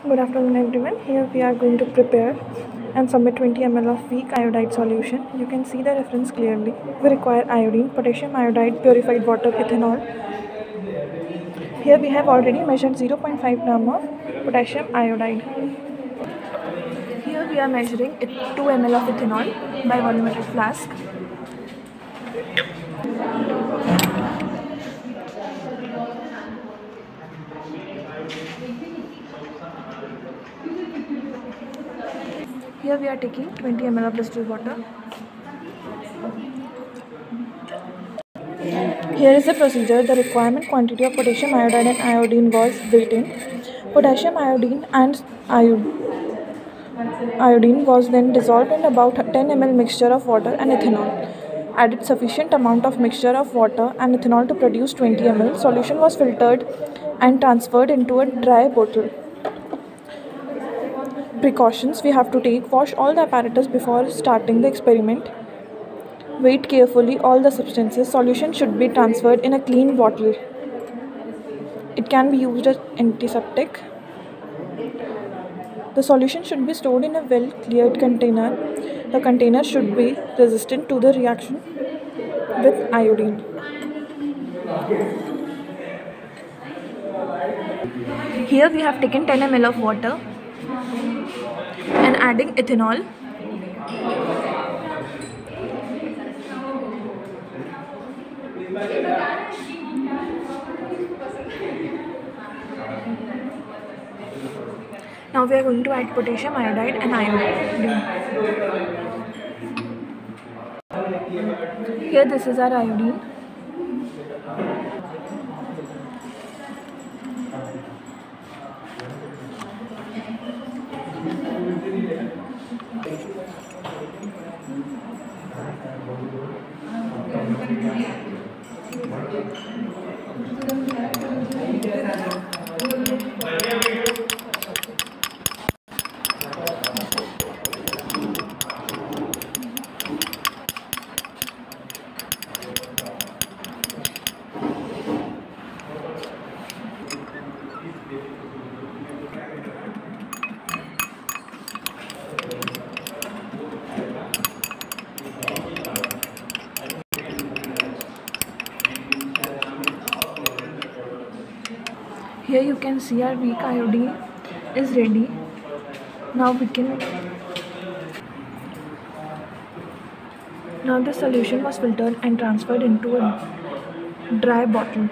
Good afternoon everyone. Here we are going to prepare and submit 20 ml of weak iodide solution. You can see the reference clearly. We require iodine, potassium iodide, purified water, ethanol. Here we have already measured 0.5 gram of potassium iodide. Here we are measuring 2 ml of ethanol by volumetric flask. Here we are taking 20 ml of distilled water. Here is the procedure. The requirement quantity of potassium iodide and iodine was written. Potassium iodine and iodine was then dissolved in about 10 ml mixture of water and ethanol. Added sufficient amount of mixture of water and ethanol to produce 20 ml. Solution was filtered and transferred into a dry bottle precautions we have to take wash all the apparatus before starting the experiment. Wait carefully all the substances. Solution should be transferred in a clean bottle. It can be used as antiseptic. The solution should be stored in a well cleared container. The container should be resistant to the reaction with iodine. Here we have taken 10 ml of water and adding ethanol. Now we are going to add potassium iodide and iodine here this is our iodine Here you can see our weak iodine is ready. Now we can now the solution was filtered and transferred into a dry bottle